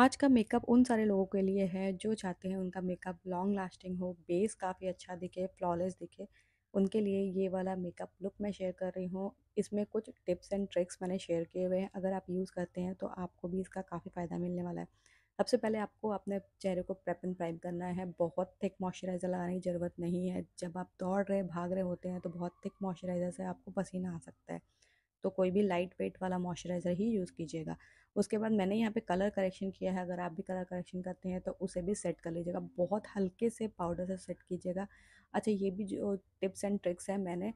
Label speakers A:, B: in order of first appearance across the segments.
A: आज का मेकअप उन सारे लोगों के लिए है, जो चाहते हैं उनका मेकअप लॉन्ग लास्टिंग हो, बेस काफ़ी अच्छा दिखे, फ्लॉलेस दिखे, उनके लिए ये वाला मेकअप लुक मैं शेयर कर रही हूँ। इसमें कुछ टिप्स एंड ट्रिक्स मैंने शेयर किए हुए हैं, अगर आप यूज़ करते हैं तो आपको भी इसका काफ़ी फ़ायदा मिलने वाला है। सबसे पहले आपको अपने चेहरे को प्रेप एंड प्राइम करना है, बहुत थिक मॉइस्चराइज़र लगाने की ज़रूरत नहीं है, जब आप दौड़ रहे, भाग रहे होते हैं तो बहुत थिक मॉइस्चराइज़र से आपको पसीना आ सकता है। तो कोई भी लाइट वेट वाला मॉइस्चराइज़र ही यूज़ कीजिएगा। उसके बाद मैंने यहाँ पे कलर करेक्शन किया है, अगर आप भी कलर करेक्शन करते हैं तो उसे भी सेट कर लीजिएगा। बहुत हल्के से पाउडर से सेट कीजिएगा। अच्छा ये भी जो टिप्स एंड ट्रिक्स है मैंने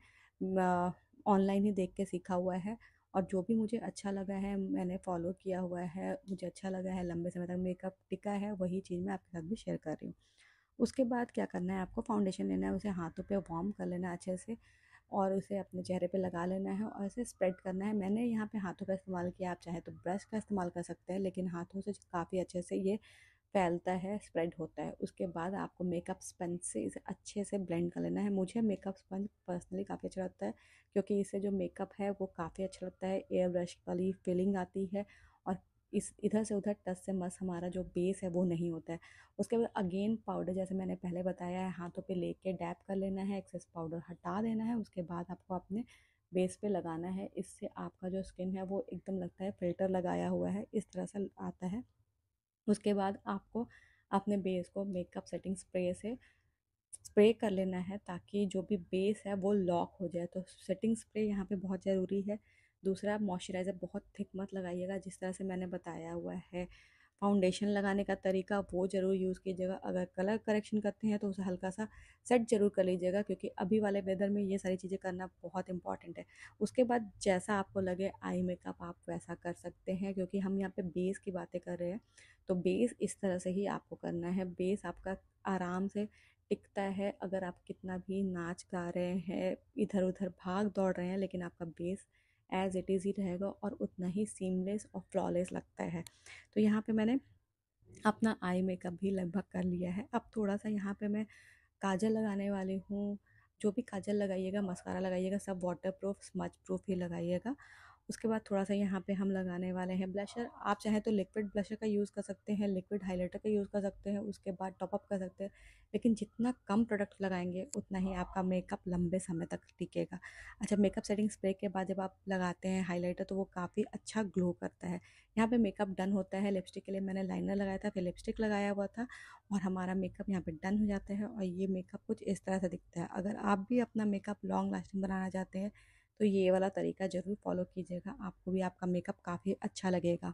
A: ऑनलाइन ही देख के सीखा हुआ है और जो भी मुझे अच्छा लगा है, मैंने फॉलो किया हुआ है, मुझे अच्छा लगा है, लंबे समय तक मेकअप टिका है, वही चीज़ मैं आपके साथ भी शेयर कर रही हूँ। उसके बाद क्या करना है, आपको फाउंडेशन लेना है, उसे हाथों पे वार्म कर लेना अच्छे से। और उसे अपने चेहरे पे लगा लेना है और इसे स्प्रेड करना है। मैंने यहाँ पे हाथों का इस्तेमाल किया, आप चाहे तो ब्रश का इस्तेमाल कर सकते हैं, लेकिन हाथों से काफ़ी अच्छे से ये फैलता है स्प्रेड होता है। उसके बाद आपको मेकअप स्पंज से इसे अच्छे से ब्लेंड कर लेना है। मुझे मेकअप स्पंज पर्सनली काफ़ी अच्छा लगता है, क्योंकि इससे जो मेकअप है वो काफ़ी अच्छा लगता है। एयर ब्रश वाली फीलिंग आती है और इस, इधर से उधर टच से मस, हमारा जो बेस है वो नहीं होता है। उसके बाद अगेन पाउडर जैसे मैंने पहले बताया है, हाथों पे लेके डैप कर लेना है एक्सेस पाउडर हटा देना है, उसके बाद आपको अपने बेस पे लगाना है। इससे आपका जो स्किन है वो एकदम लगता है फ़िल्टर लगाया हुआ है, इस तरह से आता है। उसके बाद आपको अपने बेस को मेकअप सेटिंग स्प्रे से स्प्रे कर लेना है ताकि जो भी बेस है वो लॉक हो जाए। तो सेटिंग स्प्रे यहाँ पे बहुत ज़रूरी है। दूसरा मॉइस्चराइज़र बहुत थिक मत लगाइएगा, जिस तरह से मैंने बताया हुआ है। फाउंडेशन लगाने का तरीका वो ज़रूर यूज़ कीजिएगा। अगर कलर करेक्शन करते हैं तो उसे हल्का सा सेट ज़रूर कर लीजिएगा, क्योंकि अभी वाले वेदर में ये सारी चीज़ें करना बहुत इंपॉर्टेंट है। उसके बाद जैसा आपको लगे आई मेकअप आप वैसा कर सकते हैं, क्योंकि हम यहाँ पे बेस की बातें कर रहे हैं। तो बेस इस तरह से ही आपको करना है। बेस आपका आराम से टिकता है। अगर आप कितना भी नाच गा रहे हैं इधर उधर भाग दौड़ रहे हैं, लेकिन आपका बेस एज़ इट इज़ ही रहेगा और उतना ही सीमलेस और फ्लॉलेस लगता है। तो यहाँ पे मैंने अपना आई मेकअप भी लगभग कर लिया है। अब थोड़ा सा यहाँ पे मैं काजल लगाने वाली हूँ। जो भी काजल लगाइएगा मस्कारा लगाइएगा, सब वाटर प्रूफ स्मच प्रूफ ही लगाइएगा। उसके बाद थोड़ा सा यहाँ पे हम लगाने वाले हैं ब्लशर। आप चाहें तो लिक्विड ब्लशर का यूज़ कर सकते हैं, लिक्विड हाइलाइटर का यूज़ कर सकते हैं, उसके बाद टॉपअप कर सकते हैं। लेकिन जितना कम प्रोडक्ट लगाएँगे, उतना ही आपका मेकअप लंबे समय तक टिकेगा। अच्छा मेकअप सेटिंग स्प्रे के बाद जब आप लगाते हैं हाईलाइटर तो वो काफ़ी अच्छा ग्लो करता है। यहाँ पे मेकअप डन होता है, लिपस्टिक के लिए मैंने लाइनर लगाया था, फिर लिपस्टिक लगाया हुआ था और हमारा मेकअप यहाँ पे डन हो जाता है और ये मेकअप कुछ इस तरह से दिखता है। अगर आप भी अपना मेकअप लॉन्ग लास्टिंग बनाना चाहते हैं तो ये वाला तरीका ज़रूर फॉलो कीजिएगा आपको भी आपका मेकअप काफ़ी अच्छा लगेगा।